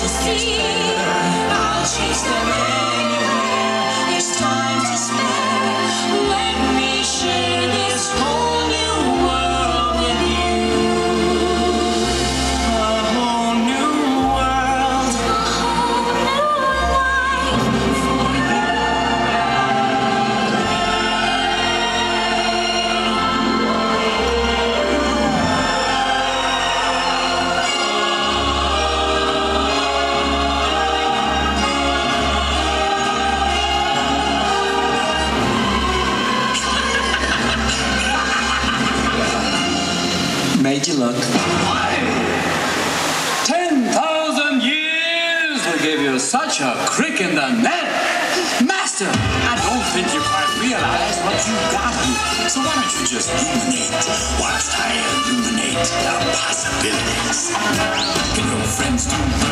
to see. Made you look. Ten thousand years will give you such a crick in the neck. Master, I don't think you quite realize what you've got here. So why don't you just ruminate whilst I illuminate the possibilities? Can your friends do